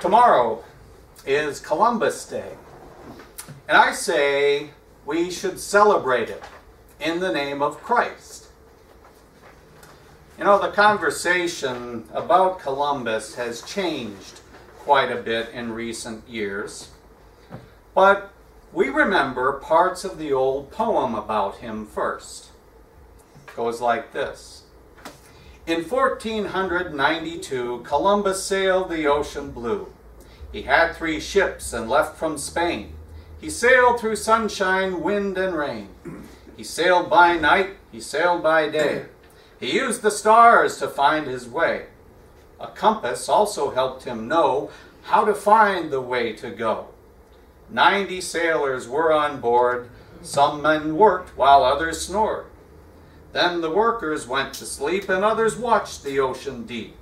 Tomorrow is Columbus Day. And I say we should celebrate it in the name of Christ. You know, the conversation about Columbus has changed quite a bit in recent years. But we remember parts of the old poem about him first. It goes like this. In 1492, Columbus sailed the ocean blue. He had three ships and left from Spain. He sailed through sunshine, wind, and rain. He sailed by night, he sailed by day. He used the stars to find his way. A compass also helped him know how to find the way to go. Ninety sailors were on board. Some men worked while others snored. Then the workers went to sleep and others watched the ocean deep.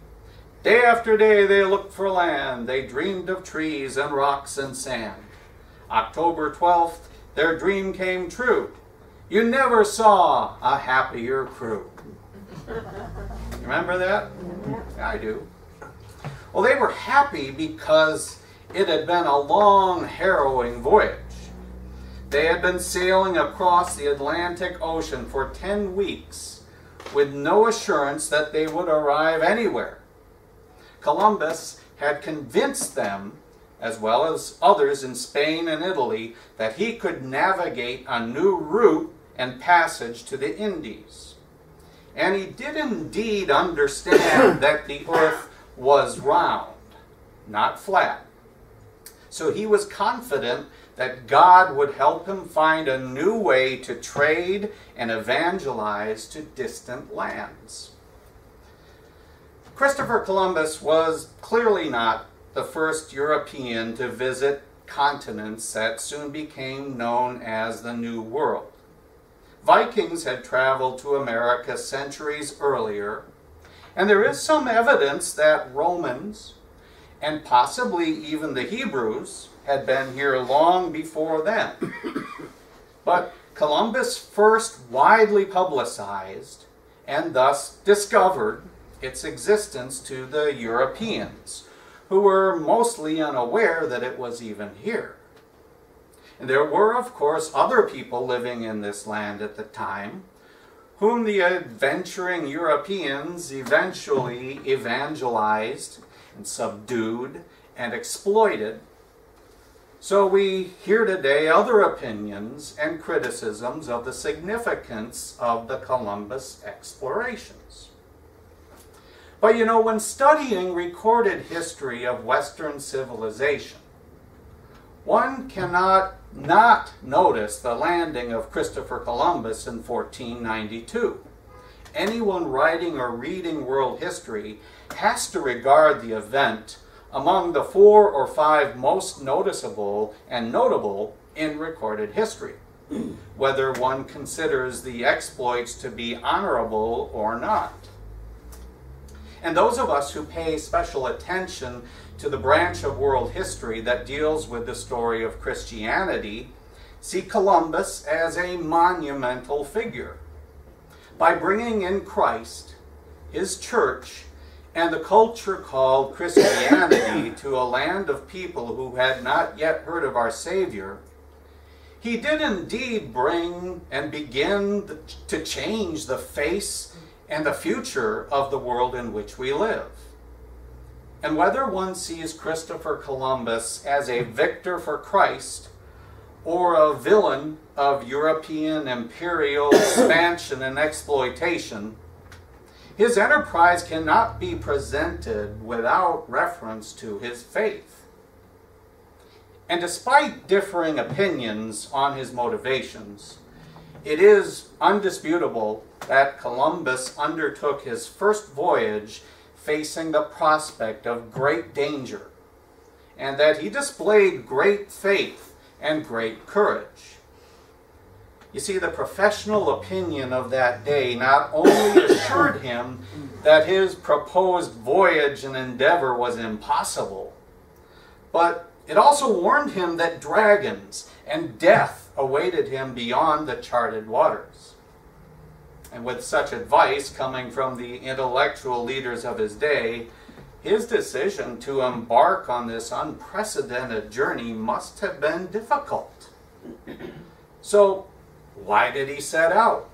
Day after day they looked for land. They dreamed of trees and rocks and sand. October 12th, their dream came true. You never saw a happier crew. Remember that? Yeah, I do. Well, they were happy because it had been a long, harrowing voyage. They had been sailing across the Atlantic Ocean for 10 weeks with no assurance that they would arrive anywhere. Columbus had convinced them, as well as others in Spain and Italy, that he could navigate a new route and passage to the Indies. And he did indeed understand that the earth was round, not flat. So he was confident that God would help him find a new way to trade and evangelize to distant lands. Christopher Columbus was clearly not the first European to visit continents that soon became known as the New World. Vikings had traveled to America centuries earlier, and there is some evidence that Romans, and possibly even the Hebrews, had been here long before then. but Columbus first widely publicized and thus discovered its existence to the Europeans, who were mostly unaware that it was even here. And there were, of course, other people living in this land at the time, whom the adventuring Europeans eventually evangelized and subdued and exploited so we hear today other opinions and criticisms of the significance of the Columbus explorations. But you know, when studying recorded history of Western civilization, one cannot not notice the landing of Christopher Columbus in 1492. Anyone writing or reading world history has to regard the event among the four or five most noticeable and notable in recorded history, whether one considers the exploits to be honorable or not. And those of us who pay special attention to the branch of world history that deals with the story of Christianity see Columbus as a monumental figure. By bringing in Christ, his church, and the culture called Christianity to a land of people who had not yet heard of our Savior, he did indeed bring and begin to change the face and the future of the world in which we live. And whether one sees Christopher Columbus as a victor for Christ or a villain of European imperial expansion and exploitation, his enterprise cannot be presented without reference to his faith. And despite differing opinions on his motivations, it is undisputable that Columbus undertook his first voyage facing the prospect of great danger, and that he displayed great faith and great courage. You see, the professional opinion of that day not only assured him that his proposed voyage and endeavor was impossible, but it also warned him that dragons and death awaited him beyond the charted waters. And with such advice coming from the intellectual leaders of his day, his decision to embark on this unprecedented journey must have been difficult. So, why did he set out?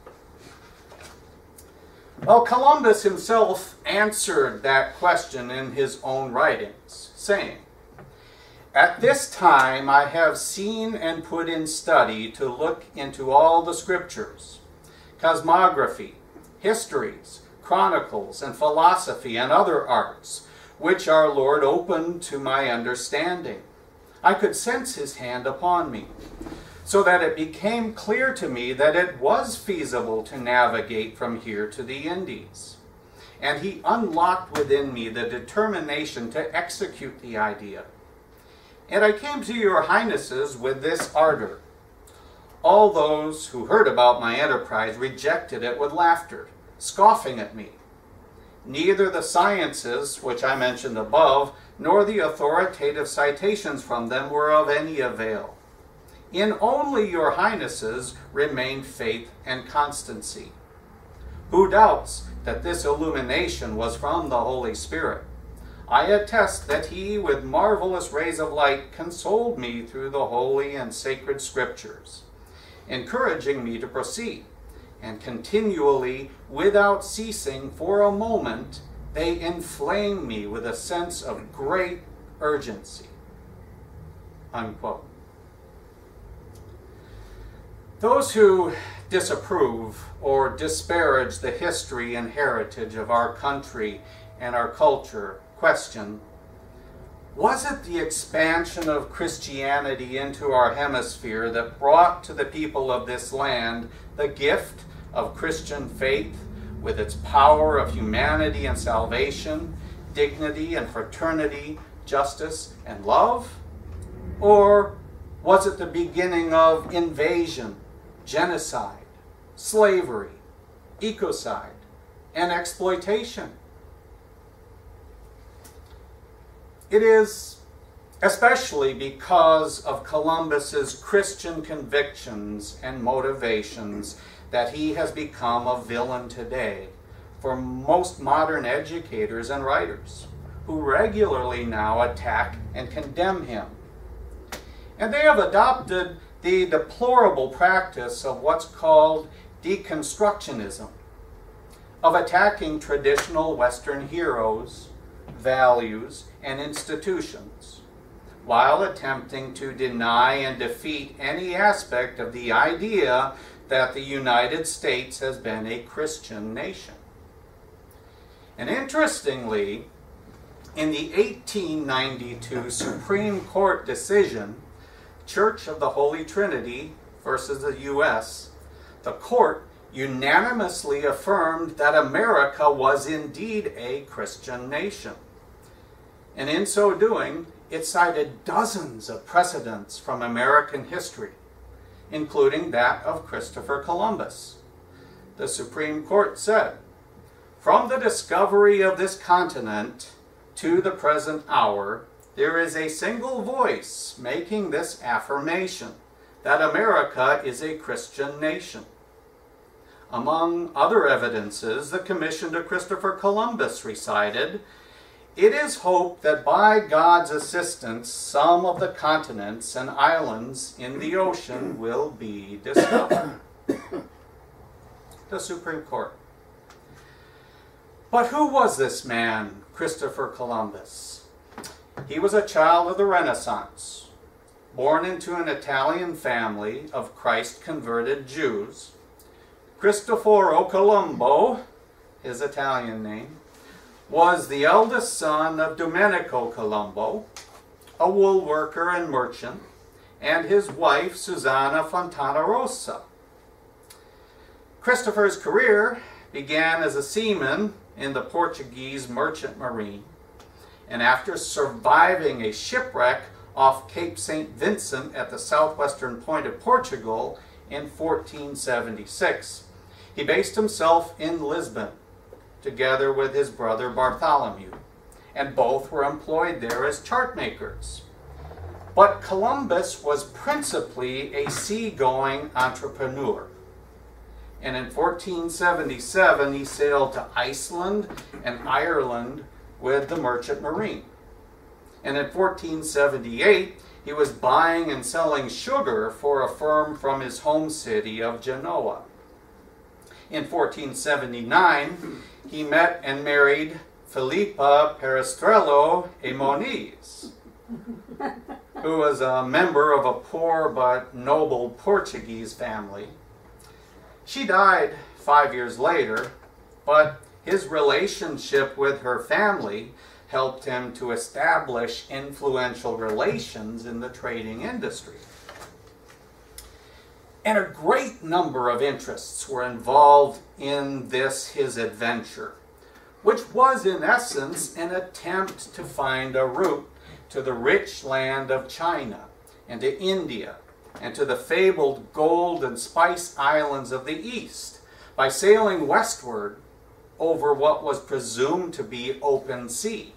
Well, Columbus himself answered that question in his own writings, saying, At this time I have seen and put in study to look into all the scriptures, cosmography, histories, chronicles, and philosophy, and other arts, which our Lord opened to my understanding. I could sense his hand upon me so that it became clear to me that it was feasible to navigate from here to the Indies. And he unlocked within me the determination to execute the idea. And I came to your highnesses with this ardor. All those who heard about my enterprise rejected it with laughter, scoffing at me. Neither the sciences, which I mentioned above, nor the authoritative citations from them were of any avail in only your highnesses remain faith and constancy. Who doubts that this illumination was from the Holy Spirit? I attest that he, with marvelous rays of light, consoled me through the holy and sacred scriptures, encouraging me to proceed, and continually, without ceasing for a moment, they inflame me with a sense of great urgency. Unquote. Those who disapprove or disparage the history and heritage of our country and our culture question was it the expansion of Christianity into our hemisphere that brought to the people of this land the gift of Christian faith with its power of humanity and salvation, dignity and fraternity, justice and love? Or was it the beginning of invasion, genocide, slavery, ecocide, and exploitation. It is especially because of Columbus's Christian convictions and motivations that he has become a villain today for most modern educators and writers who regularly now attack and condemn him. And they have adopted the deplorable practice of what's called deconstructionism, of attacking traditional Western heroes, values, and institutions, while attempting to deny and defeat any aspect of the idea that the United States has been a Christian nation. And interestingly, in the 1892 Supreme Court decision, Church of the Holy Trinity versus the U.S., the court unanimously affirmed that America was indeed a Christian nation. And in so doing, it cited dozens of precedents from American history, including that of Christopher Columbus. The Supreme Court said, From the discovery of this continent to the present hour, there is a single voice making this affirmation that America is a Christian nation. Among other evidences, the commission to Christopher Columbus recited, It is hoped that by God's assistance, some of the continents and islands in the ocean will be discovered. the Supreme Court. But who was this man, Christopher Columbus? He was a child of the Renaissance, born into an Italian family of Christ converted Jews. Cristoforo Colombo, his Italian name, was the eldest son of Domenico Colombo, a wool worker and merchant, and his wife Susanna Fontanarossa. Christopher's career began as a seaman in the Portuguese merchant marine and after surviving a shipwreck off Cape St. Vincent at the southwestern point of Portugal in 1476, he based himself in Lisbon together with his brother Bartholomew, and both were employed there as chart makers. But Columbus was principally a seagoing entrepreneur. And in 1477, he sailed to Iceland and Ireland with the merchant marine. And in 1478, he was buying and selling sugar for a firm from his home city of Genoa. In 1479, he met and married Philippa Perestrello e Moniz, who was a member of a poor but noble Portuguese family. She died five years later, but his relationship with her family helped him to establish influential relations in the trading industry. And a great number of interests were involved in this his adventure, which was in essence an attempt to find a route to the rich land of China and to India and to the fabled gold and spice islands of the east by sailing westward over what was presumed to be open sea.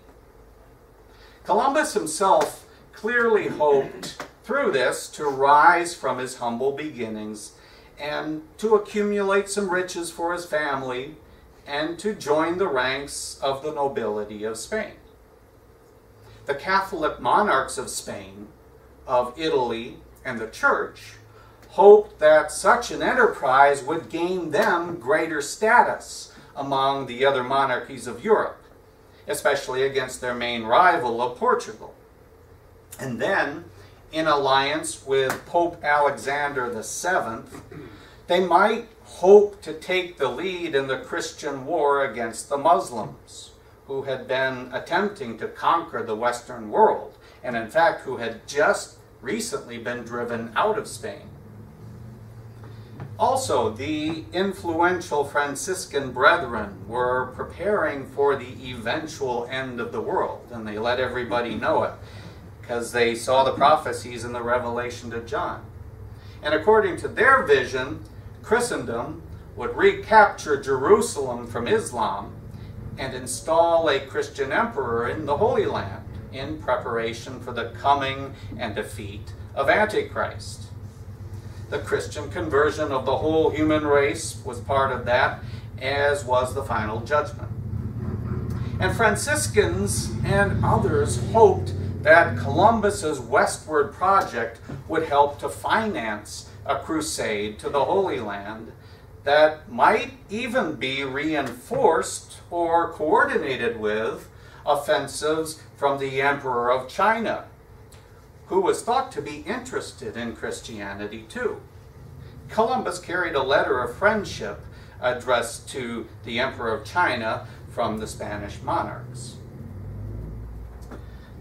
Columbus himself clearly hoped through this to rise from his humble beginnings and to accumulate some riches for his family and to join the ranks of the nobility of Spain. The Catholic monarchs of Spain, of Italy, and the Church hoped that such an enterprise would gain them greater status among the other monarchies of Europe, especially against their main rival of Portugal. And then, in alliance with Pope Alexander VII, they might hope to take the lead in the Christian war against the Muslims, who had been attempting to conquer the Western world, and in fact, who had just recently been driven out of Spain. Also, the influential Franciscan brethren were preparing for the eventual end of the world, and they let everybody mm-hmm. know it because they saw the prophecies in the revelation to John. And according to their vision, Christendom would recapture Jerusalem from Islam and install a Christian emperor in the Holy Land in preparation for the coming and defeat of Antichrist. The Christian conversion of the whole human race was part of that, as was the final judgment. And Franciscans and others hoped that Columbus's westward project would help to finance a crusade to the Holy Land that might even be reinforced or coordinated with offensives from the Emperor of China who was thought to be interested in Christianity too. Columbus carried a letter of friendship addressed to the Emperor of China from the Spanish monarchs.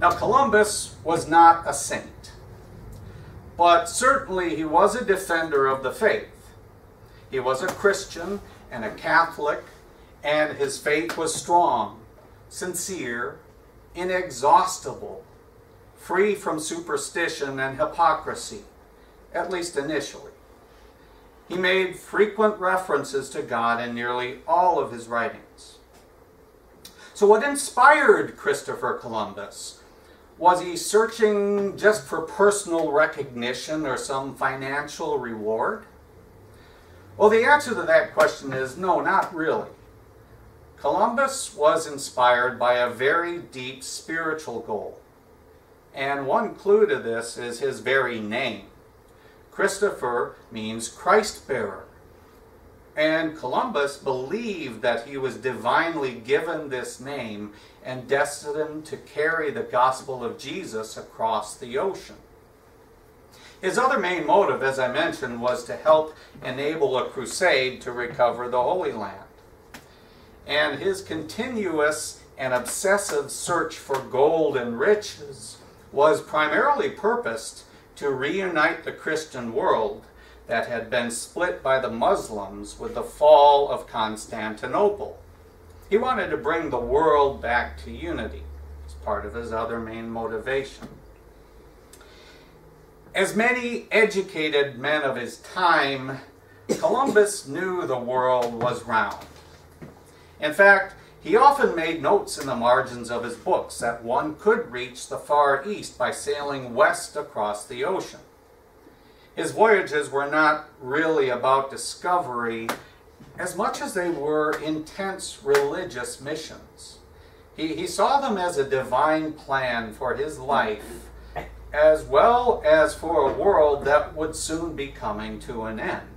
Now, Columbus was not a saint, but certainly he was a defender of the faith. He was a Christian and a Catholic, and his faith was strong, sincere, inexhaustible, free from superstition and hypocrisy, at least initially. He made frequent references to God in nearly all of his writings. So, what inspired Christopher Columbus? Was he searching just for personal recognition or some financial reward? Well, the answer to that question is no, not really. Columbus was inspired by a very deep spiritual goal. And one clue to this is his very name. Christopher means Christ bearer. And Columbus believed that he was divinely given this name and destined to carry the gospel of Jesus across the ocean. His other main motive, as I mentioned, was to help enable a crusade to recover the Holy Land. And his continuous and obsessive search for gold and riches was primarily purposed to reunite the Christian world that had been split by the Muslims with the fall of Constantinople. He wanted to bring the world back to unity as part of his other main motivation. As many educated men of his time, Columbus knew the world was round. In fact, he often made notes in the margins of his books that one could reach the Far East by sailing west across the ocean. His voyages were not really about discovery as much as they were intense religious missions. He, he saw them as a divine plan for his life, as well as for a world that would soon be coming to an end.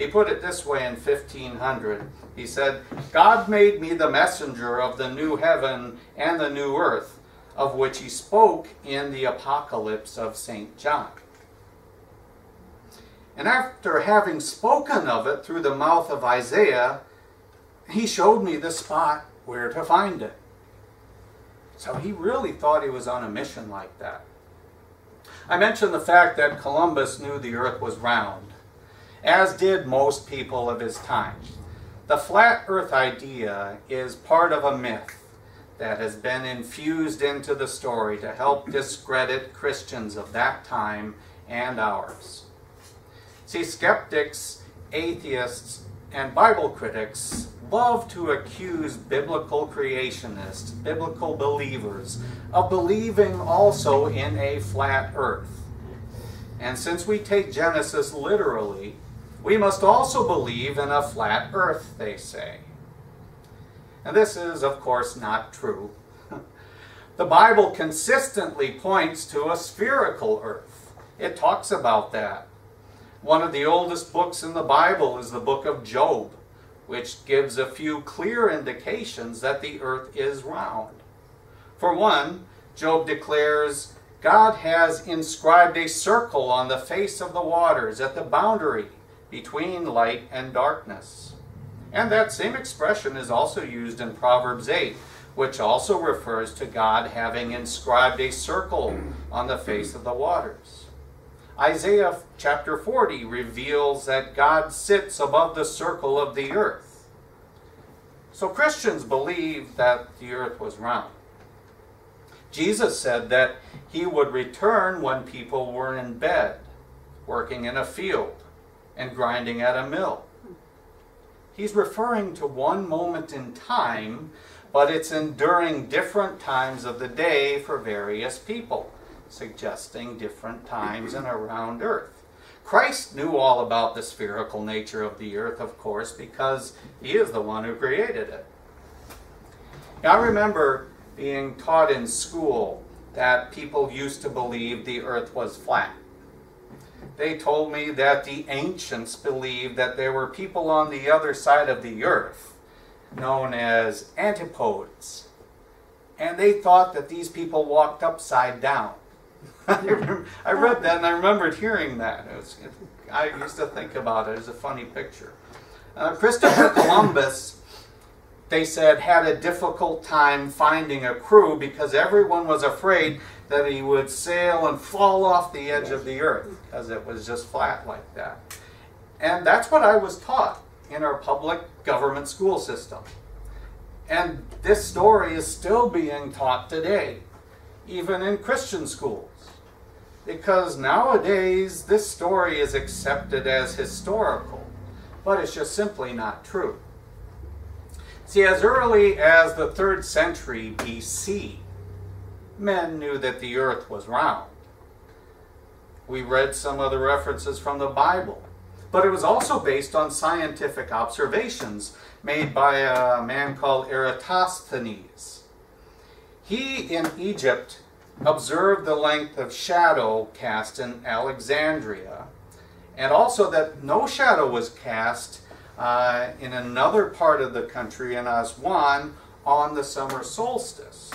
He put it this way in 1500. He said, God made me the messenger of the new heaven and the new earth, of which he spoke in the Apocalypse of St. John. And after having spoken of it through the mouth of Isaiah, he showed me the spot where to find it. So he really thought he was on a mission like that. I mentioned the fact that Columbus knew the earth was round, as did most people of his time. The flat earth idea is part of a myth that has been infused into the story to help discredit Christians of that time and ours. See, skeptics, atheists, and Bible critics love to accuse biblical creationists, biblical believers, of believing also in a flat earth. And since we take Genesis literally, we must also believe in a flat earth, they say. And this is, of course, not true. the Bible consistently points to a spherical earth. It talks about that. One of the oldest books in the Bible is the book of Job which gives a few clear indications that the earth is round. For one, Job declares, God has inscribed a circle on the face of the waters at the boundary between light and darkness. And that same expression is also used in Proverbs 8, which also refers to God having inscribed a circle on the face of the waters. Isaiah chapter 40 reveals that God sits above the circle of the earth. So Christians believe that the earth was round. Jesus said that he would return when people were in bed, working in a field, and grinding at a mill. He's referring to one moment in time, but it's enduring different times of the day for various people suggesting different times and around Earth. Christ knew all about the spherical nature of the earth, of course, because he is the one who created it. Now, I remember being taught in school that people used to believe the earth was flat. They told me that the ancients believed that there were people on the other side of the earth, known as antipodes. And they thought that these people walked upside down. I, read that and I remembered hearing that. It was, it, I used to think about it as a funny picture. Uh, Christopher Columbus, they said, had a difficult time finding a crew because everyone was afraid that he would sail and fall off the edge of the earth because it was just flat like that. And that's what I was taught in our public government school system. And this story is still being taught today, even in Christian schools because nowadays this story is accepted as historical, but it's just simply not true. See, as early as the 3rd century BC, men knew that the earth was round. We read some of the references from the Bible, but it was also based on scientific observations made by a man called Eratosthenes. He in Egypt observed the length of shadow cast in Alexandria, and also that no shadow was cast uh, in another part of the country in Aswan on the summer solstice.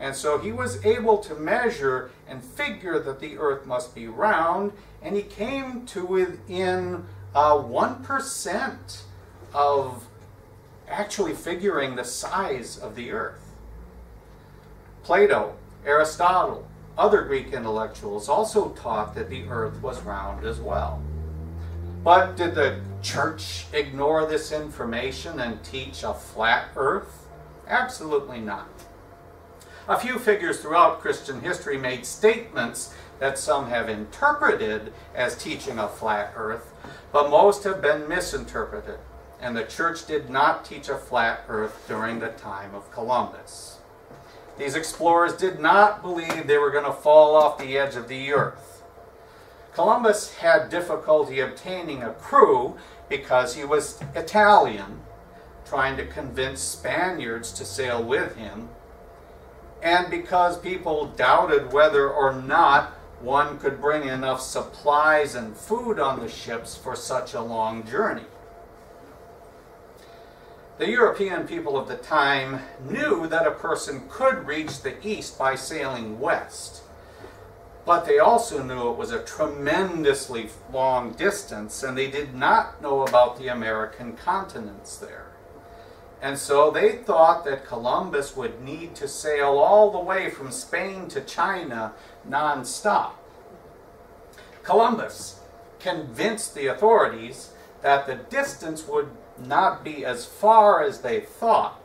And so he was able to measure and figure that the earth must be round, and he came to within uh, 1% of actually figuring the size of the earth. Plato Aristotle, other Greek intellectuals also taught that the earth was round as well. But did the church ignore this information and teach a flat earth? Absolutely not. A few figures throughout Christian history made statements that some have interpreted as teaching a flat earth, but most have been misinterpreted, and the church did not teach a flat earth during the time of Columbus. These explorers did not believe they were going to fall off the edge of the earth. Columbus had difficulty obtaining a crew because he was Italian, trying to convince Spaniards to sail with him, and because people doubted whether or not one could bring enough supplies and food on the ships for such a long journey. The European people of the time knew that a person could reach the east by sailing west, but they also knew it was a tremendously long distance and they did not know about the American continents there. And so they thought that Columbus would need to sail all the way from Spain to China nonstop. Columbus convinced the authorities that the distance would not be as far as they thought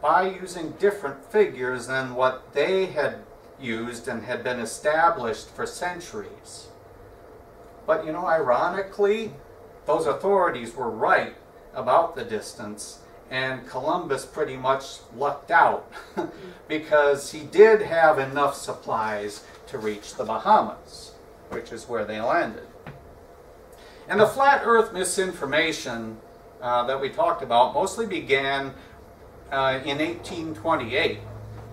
by using different figures than what they had used and had been established for centuries. But you know, ironically, those authorities were right about the distance, and Columbus pretty much lucked out because he did have enough supplies to reach the Bahamas, which is where they landed. And the flat earth misinformation uh, that we talked about mostly began uh, in 1828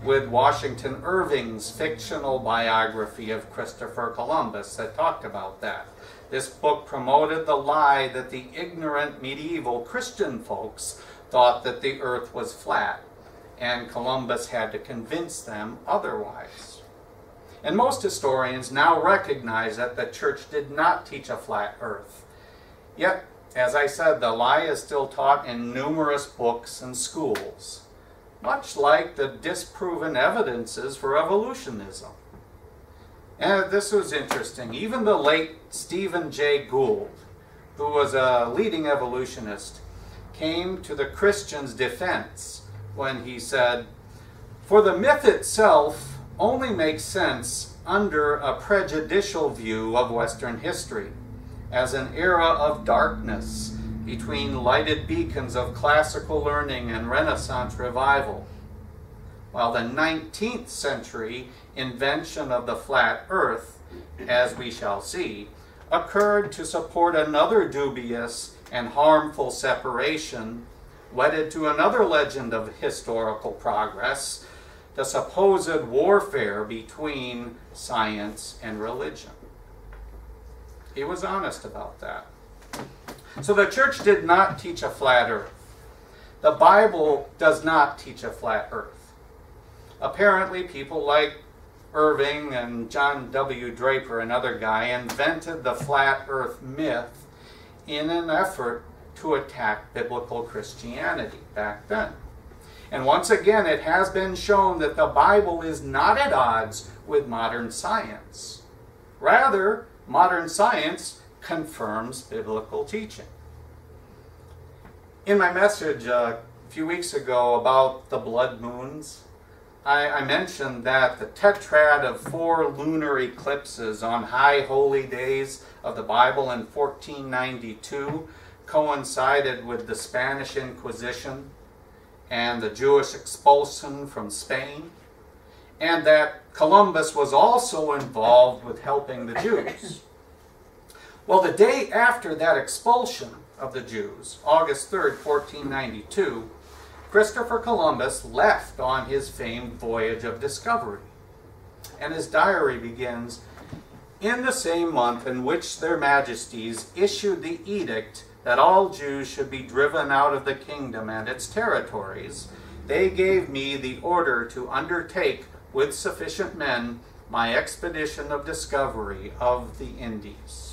with Washington Irving's fictional biography of Christopher Columbus that talked about that. This book promoted the lie that the ignorant medieval Christian folks thought that the earth was flat, and Columbus had to convince them otherwise. And most historians now recognize that the church did not teach a flat earth. Yet as I said, the lie is still taught in numerous books and schools, much like the disproven evidences for evolutionism. And this was interesting. Even the late Stephen Jay Gould, who was a leading evolutionist, came to the Christians' defense when he said, For the myth itself only makes sense under a prejudicial view of Western history as an era of darkness between lighted beacons of classical learning and Renaissance revival, while the 19th century invention of the flat earth, as we shall see, occurred to support another dubious and harmful separation wedded to another legend of historical progress, the supposed warfare between science and religion. He was honest about that. So the church did not teach a flat earth. The Bible does not teach a flat earth. Apparently, people like Irving and John W. Draper, another guy, invented the flat earth myth in an effort to attack biblical Christianity back then. And once again, it has been shown that the Bible is not at odds with modern science. Rather, modern science confirms biblical teaching. In my message uh, a few weeks ago about the blood moons, I, I, mentioned that the tetrad of four lunar eclipses on high holy days of the Bible in 1492 coincided with the Spanish Inquisition and the Jewish expulsion from Spain and that Columbus was also involved with helping the Jews. Well, the day after that expulsion of the Jews, August 3rd, 1492, Christopher Columbus left on his famed voyage of discovery. And his diary begins, In the same month in which their majesties issued the edict that all Jews should be driven out of the kingdom and its territories, they gave me the order to undertake with sufficient men my expedition of discovery of the Indies.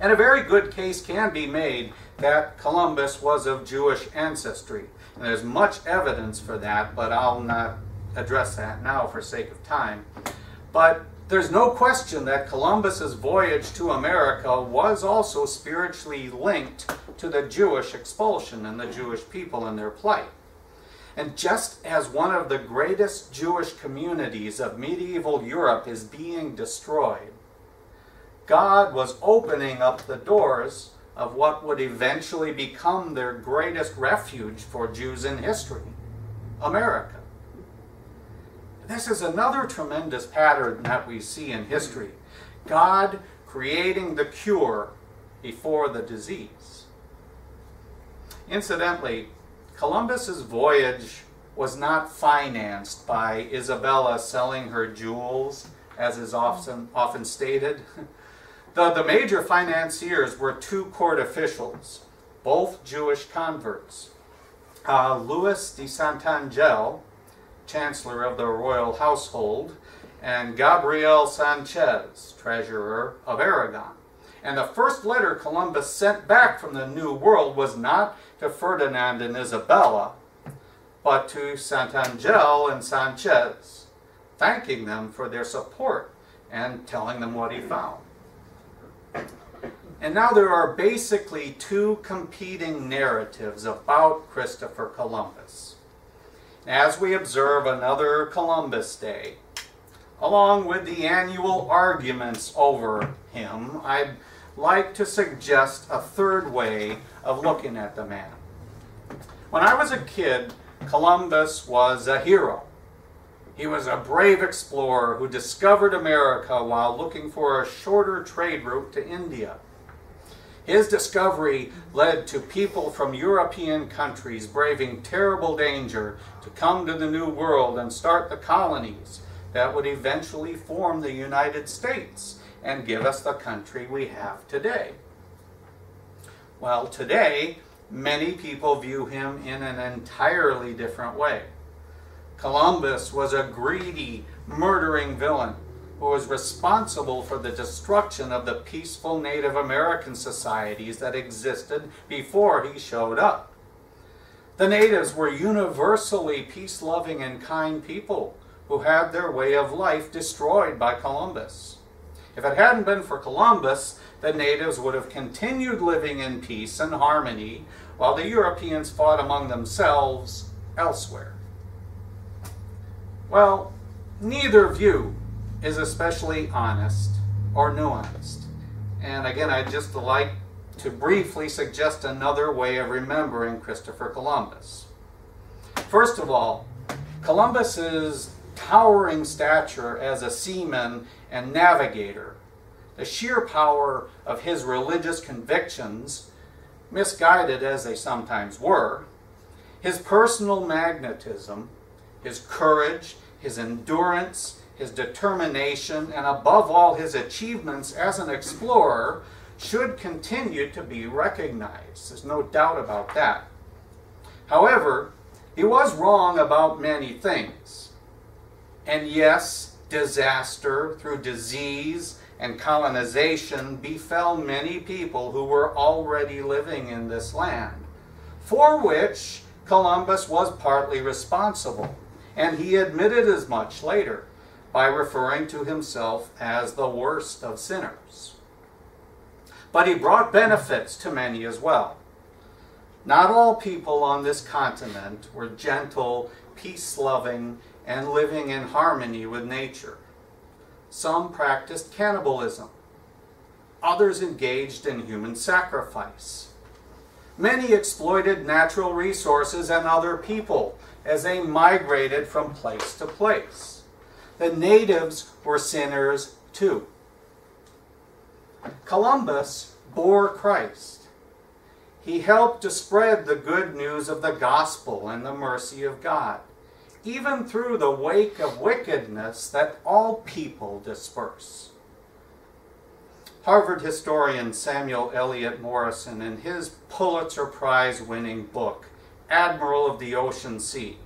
And a very good case can be made that Columbus was of Jewish ancestry. And there's much evidence for that, but I'll not address that now for sake of time. But there's no question that Columbus's voyage to America was also spiritually linked to the Jewish expulsion and the Jewish people and their plight. And just as one of the greatest Jewish communities of medieval Europe is being destroyed, God was opening up the doors of what would eventually become their greatest refuge for Jews in history America. This is another tremendous pattern that we see in history God creating the cure before the disease. Incidentally, Columbus's voyage was not financed by Isabella selling her jewels, as is often, often stated. The, the major financiers were two court officials, both Jewish converts. Uh, Louis de Santangel, Chancellor of the Royal Household, and Gabriel Sanchez, Treasurer of Aragon. And the first letter Columbus sent back from the New World was not to Ferdinand and Isabella, but to Santangel and Sanchez, thanking them for their support and telling them what he found. And now there are basically two competing narratives about Christopher Columbus. As we observe another Columbus Day, along with the annual arguments over him, I'd like to suggest a third way of looking at the man. When I was a kid, Columbus was a hero. He was a brave explorer who discovered America while looking for a shorter trade route to India. His discovery led to people from European countries braving terrible danger to come to the New World and start the colonies that would eventually form the United States and give us the country we have today. Well, today, many people view him in an entirely different way. Columbus was a greedy, murdering villain who was responsible for the destruction of the peaceful Native American societies that existed before he showed up. The natives were universally peace loving and kind people who had their way of life destroyed by Columbus. If it hadn't been for Columbus, the natives would have continued living in peace and harmony while the Europeans fought among themselves elsewhere. Well, neither view is especially honest or nuanced. And again, I'd just like to briefly suggest another way of remembering Christopher Columbus. First of all, Columbus's towering stature as a seaman and navigator, the sheer power of his religious convictions, misguided as they sometimes were, his personal magnetism, his courage, his endurance, his determination, and above all, his achievements as an explorer should continue to be recognized. There's no doubt about that. However, he was wrong about many things. And yes, disaster through disease and colonization befell many people who were already living in this land, for which Columbus was partly responsible and he admitted as much later by referring to himself as the worst of sinners. But he brought benefits to many as well. Not all people on this continent were gentle, peace loving, and living in harmony with nature. Some practiced cannibalism. Others engaged in human sacrifice. Many exploited natural resources and other people as they migrated from place to place. The natives were sinners too. Columbus bore Christ. He helped to spread the good news of the gospel and the mercy of God, even through the wake of wickedness that all people disperse. Harvard historian Samuel Eliot Morison, in his Pulitzer Prize winning book, admiral of the ocean sea,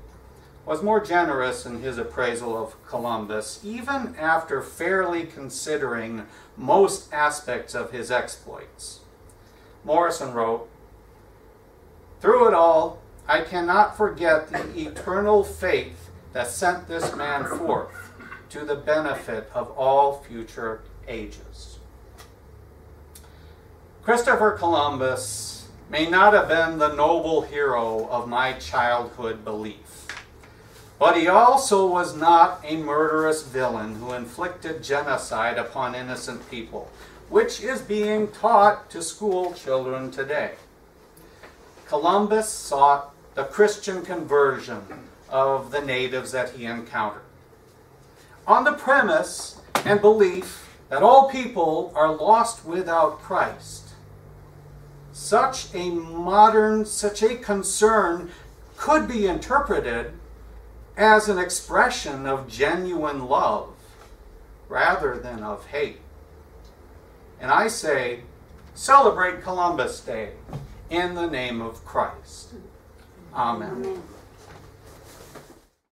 was more generous in his appraisal of Columbus, even after fairly considering most aspects of his exploits. Morison wrote, Through it all, I cannot forget the eternal faith that sent this man forth to the benefit of all future ages. Christopher Columbus may not have been the noble hero of my childhood belief. But he also was not a murderous villain who inflicted genocide upon innocent people, which is being taught to school children today. Columbus sought the Christian conversion of the natives that he encountered. On the premise and belief that all people are lost without Christ, such a modern, such a concern could be interpreted as an expression of genuine love rather than of hate. And I say, celebrate Columbus Day in the name of Christ. Amen. Amen.